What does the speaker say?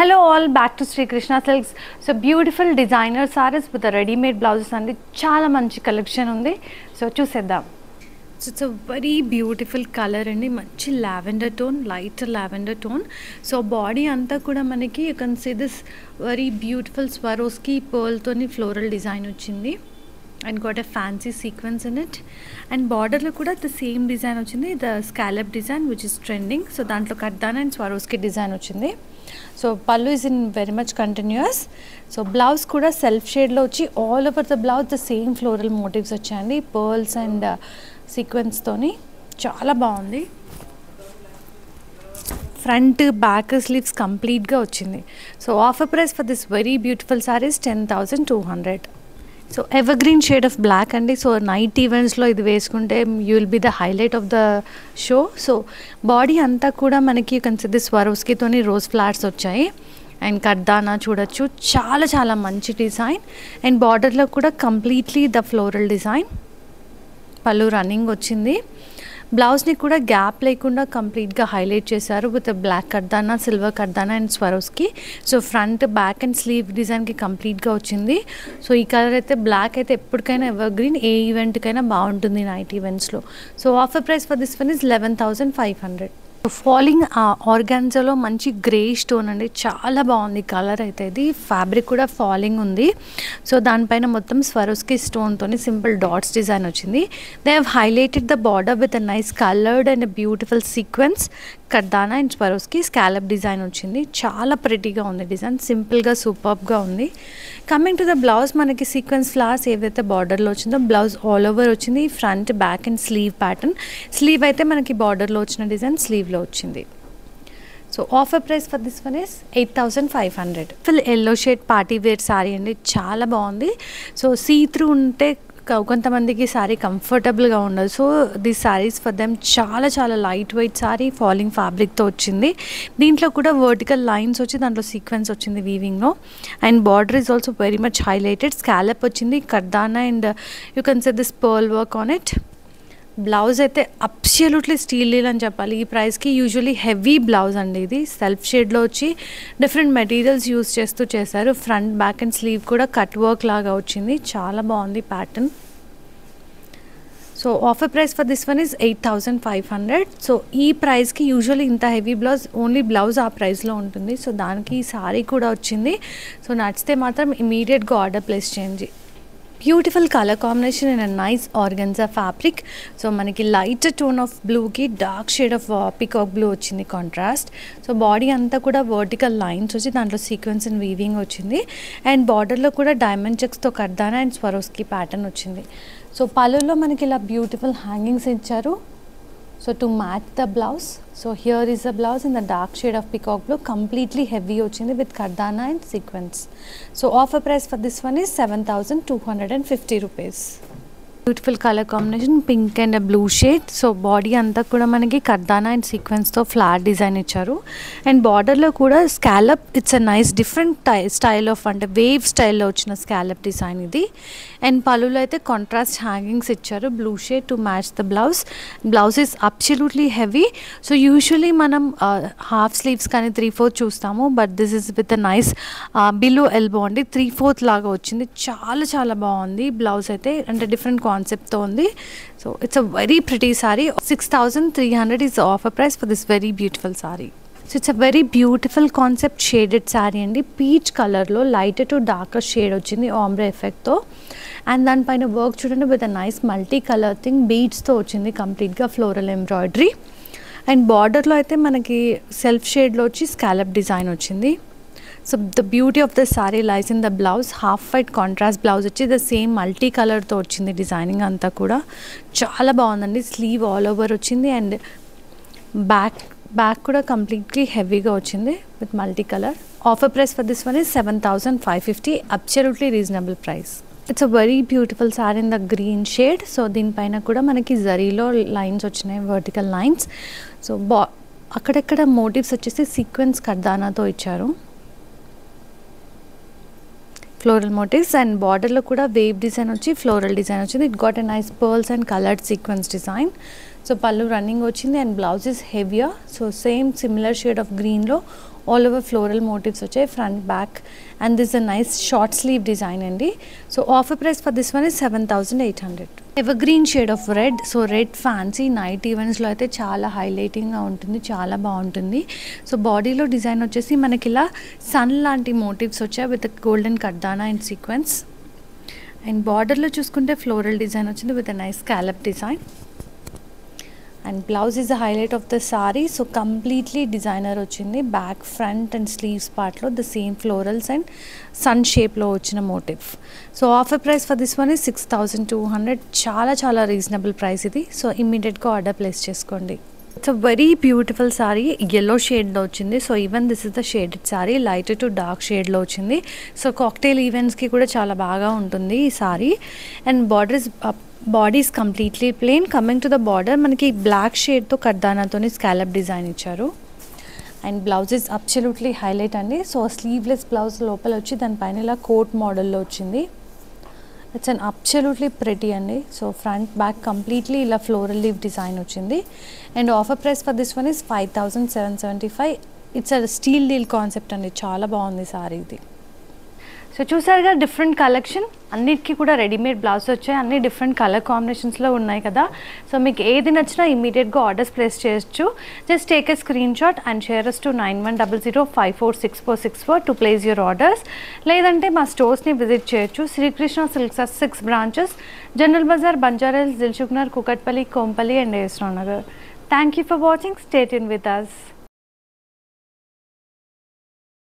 Hello all back to Srikrishna Silks so beautiful designer sarees with readymade blouses అండి చాలా మంచి collection ఉంది so చూసేద్దాం so it's a very beautiful colour అండి మంచి lavender tone light lavender tone so body అంతా కూడా మనకి you can see this very beautiful Swarovski పర్ల్తోని floral design వచ్చింది and got a fancy sequence in it and బార్డర్లో కూడా the same design వచ్చింది. The scallop design which is trending so దాంట్లో కర్దాన్ and Swarovski design వచ్చింది. సో పళ్ళు is in very much continues so blouse కూడా self షేడ్లో వచ్చి all over the blouse the same floral motives వచ్చాయండి. పర్ల్స్ అండ్ సీక్వెన్స్తోని చాలా బాగుంది. ఫ్రంట్ బ్యాక్ స్లీవ్స్ కంప్లీట్గా వచ్చింది. So offer price for this very beautiful sarees ten thousand two hundred so evergreen shade of black అండి so night ఈవెంట్స్లో ఇది వేసుకుంటే you will be the highlight of the show so body అంతా కూడా మనకి consider స్వరోస్కితోని రోజ్ ఫ్లాట్స్ వచ్చాయి. And కర్దానా చూడొచ్చు. చాలా చాలా మంచి డిజైన్ అండ్ బార్డర్లో కూడా కంప్లీట్లీ ద ఫ్లోరల్ డిజైన్ పళ్ళు రన్నింగ్ వచ్చింది. బ్లౌజ్ని కూడా గ్యాప్ లేకుండా కంప్లీట్గా హైలైట్ చేశారు విత్ బ్లాక్ కర్దానా silver కర్దానా and Swarovski. So front back and sleeve డిజైన్కి కంప్లీట్గా వచ్చింది. సో ఈ కలర్ అయితే బ్లాక్ అయితే ఎప్పటికైనా ఎవర్ గ్రీన్ ఏ ఈవెంట్కైనా బాగుంటుంది నైట్ ఈవెంట్స్లో so offer price for this one is eleven thousand five hundred falling ఆర్గాన్జాలో మంచి గ్రే స్టోన్ అండి. చాలా బాగుంది కలర్ అయితే ఇది. ఫ్యాబ్రిక్ కూడా ఫాలింగ్ ఉంది. సో దానిపైన మొత్తం స్వరోస్కి స్టోన్తో సింపుల్ డాట్స్ డిజైన్ వచ్చింది. They have highlighted the border with a nice coloured and beautiful sequence కర్దానా and Swarovski scallop design వచ్చింది. చాలా ప్రెటీగా ఉంది డిజైన్ సింపుల్గా సూపర్గా ఉంది. కమింగ్ టు ద బ్లౌజ్ మనకి సీక్వెన్స్ ఫ్లవర్స్ ఏదైతే బార్డర్లో వచ్చిందో బ్లౌజ్ ఆల్ ఓవర్ వచ్చింది. Front back and sleeve pattern sleeve అయితే మనకి బార్డర్లో వచ్చిన డిజైన్ స్లీవ్ స్లీవ్లో వచ్చింది. So offer price for this one is eight thousand five hundred full yellow shade party wear saree అండి. చాలా బాగుంది. సో సీ త్రూ ఉంటే కొంతమందికి శారీ కంఫర్టబుల్గా ఉండదు. So the saris for them చాలా చాలా లైట్ వెయిట్ శారీ ఫాలింగ్ ఫ్యాబ్రిక్తో వచ్చింది. దీంట్లో కూడా వర్టికల్ లైన్స్ వచ్చి దాంట్లో సీక్వెన్స్ వచ్చింది వీవింగ్లో and border is also very much highlighted scallop వచ్చింది. కర్దానా and you can set this pearl work on it blouse అయితే అబ్సల్యూట్లీ స్టీల్ అని చెప్పాలి. ఈ ప్రైస్కి యూజువలీ హెవీ బ్లౌజ్ అండి ఇది. సెల్ఫ్ షేడ్లో వచ్చి డిఫరెంట్ మెటీరియల్స్ యూస్ చేస్తూ చేశారు. ఫ్రంట్ బ్యాక్ అండ్ స్లీవ్ కూడా కట్ వర్క్ లాగా వచ్చింది. చాలా బాగుంది pattern so offer price for this one is eight thousand five hundred so ఈ ప్రైస్కి యూజువల్లీ ఇంత హెవీ బ్లౌజ్ ఓన్లీ బ్లౌజ్ ఆ ప్రైస్లో ఉంటుంది. సో దానికి ఈ సారీ కూడా వచ్చింది. సో నచ్చితే మాత్రం ఇమీడియట్గా ఆర్డర్ ప్లేస్ చేయండి. Beautiful colour combination in a nice organza fabric. So మనకి లైట్ టోన్ ఆఫ్ బ్లూకి dark shade of peacock blue వచ్చింది కాంట్రాస్ట్ సో బాడీ అంతా కూడా వర్టికల్ లైన్స్ వచ్చి దాంట్లో సీక్వెన్స్ అండ్ వీవింగ్ వచ్చింది. అండ్ బార్డర్లో కూడా డైమండ్ చెక్స్తో కర్దానా అండ్ స్వరోస్కి ప్యాటర్న్ వచ్చింది. సో పళ్ళులో మనకి ఇలా బ్యూటిఫుల్ హ్యాంగింగ్స్ ఇచ్చారు. So to match the blouse, so here is a blouse in the dark shade of peacock blue, completely heavy ochindi with kardana and sequins. So offer price for this one is 7,250 rupees. Beautiful colour combination pink and blue shade so body అంతా కూడా మనకి కర్దానా and సీక్వెన్స్తో flat design ఇచ్చారు. And బార్డర్లో కూడా scallop it's a nice different style of అంటే wave స్టైల్లో వచ్చిన స్కాలప్ డిజైన్ ఇది. అండ్ పళ్ళులో అయితే కాంట్రాస్ట్ హ్యాంగింగ్స్ ఇచ్చారు. Blue shade to match the blouse blouse is absolutely heavy so usually మనం uh, హాఫ్ స్లీవ్స్ కానీ త్రీ ఫోర్త్ చూస్తాము but this is with a nice below elbow అండి. త్రీ ఫోర్త్ లాగా వచ్చింది. చాలా చాలా బాగుంది. బ్లౌజ్ అయితే అంటే డిఫరెంట్ కాన్సెప్ట్తో ఉంది so it's a very pretty sari six thousand three hundred is offer price for this very beautiful sari so it's a very beautiful concept shaded sari అండి పీచ్ కలర్లో లైట్ టు డార్కర్ షేడ్ వచ్చింది ombre ఎఫెక్ట్తో and దానిపైన work చూడండి with a nice multi colour thing బీడ్స్తో వచ్చింది కంప్లీట్గా floral embroidery and బార్డర్లో అయితే మనకి సెల్ఫ్ షేడ్లో వచ్చి స్కాలప్ డిజైన్ వచ్చింది so the beauty of the sari lies in the blouse half white contrast blouse వచ్చి ద సేమ్ మల్టీ కలర్తో వచ్చింది డిజైనింగ్ అంతా కూడా. చాలా బాగుందండి. స్లీవ్ ఆల్ ఓవర్ వచ్చింది అండ్ బ్యాక్ బ్యాక్ కూడా కంప్లీట్లీ హెవీగా వచ్చింది with multi colour offer price for this one is seven thousand five fifty absolutely reasonable price it's a very beautiful sari in the green shade so దీనిపైన కూడా మనకి జరీలో lines వచ్చినాయి vertical lines so బా అక్కడెక్కడ motifs వచ్చేసి sequence కర్దానాతో ఇచ్చారు. Floral motifs and బార్డర్లో కూడా వేవ్ డిజైన్ వచ్చి ఫ్లోరల్ డిజైన్ వచ్చింది. It got a nice pearls and coloured sequence design so పళ్ళు రన్నింగ్ వచ్చింది and blouse is heavier so same similar shade of గ్రీన్లో ఆల్ ఓవర్ ఫ్లోరల్ మోటివ్స్ వచ్చాయి front back and this a nice short sleeve design అండి. So offer price for this one is seven thousand eight hundred evergreen shade of red so red fancy night ఈవెంట్స్లో అయితే చాలా హైలైటింగ్గా ఉంటుంది చాలా బాగుంటుంది. So బాడీలో design వచ్చేసి మనకి ఇలా సన్ లాంటి మోటివ్స్ వచ్చాయి విత్ గోల్డెన్ కర్దానా అండ్ సీక్వెన్స్ అండ్ బార్డర్లో చూసుకుంటే ఫ్లోరల్ డిజైన్ వచ్చింది with a nice scallop design and blouse is the highlight of the sari so completely designer వచ్చింది. బ్యాక్ ఫ్రంట్ అండ్ స్లీవ్స్ పార్ట్లో the same florals and sun షేప్లో వచ్చిన motif so offer price for this one is six thousand two hundred చాలా చాలా reasonable price ఇది. So ఇమ్మీడియట్గా order place చేసుకోండి. It's a very beautiful sari yellow షేడ్లో వచ్చింది. So even this is the shaded sari light to dark షేడ్లో వచ్చింది. So cocktail ఈవెంట్స్కి కూడా చాలా బాగా ఉంటుంది ఈ sari and borders bodies completely plain coming to the border మనకి బ్లాక్ షేడ్తో కర్దానాతోని స్కాలప్ డిజైన్ ఇచ్చారు. And blouse is absolutely highlight అండి. సో స్లీవ్లెస్ బ్లౌజ్ లోపల వచ్చి దానిపైన ఇలా కోట్ మోడల్లో వచ్చింది. ఇట్స్ అన్ అబ్సల్యూట్లీ ప్రెటీ అండి. సో ఫ్రంట్ బ్యాక్ కంప్లీట్లీ ఇలా ఫ్లోరల్ లీవ్ డిజైన్ వచ్చింది. And offer price for this one is five thousand seven seventy five it's a steal deal concept అండి. చాలా బాగుంది సారీ ఇది. సో చూసారుగా డిఫరెంట్ కలెక్షన్ అన్నిటికీ కూడా రెడీమేడ్ బ్లౌజ్ వచ్చాయి. అన్ని డిఫరెంట్ కలర్ కాంబినేషన్స్లో ఉన్నాయి కదా. సో మీకు ఏది నచ్చినా ఇమీడియట్గా ఆర్డర్స్ ప్లేస్ చేయొచ్చు. Just take a screenshot and shares to nine one double zero five four six four six four to place your orders లేదంటే మా స్టోర్స్ని విజిట్ చేయొచ్చు. Srikrishna silks six branches General Bazaar Banjara Hills Dilsukhnagar Kukatpally Kompally and AS Rao thank you for watching stay in with us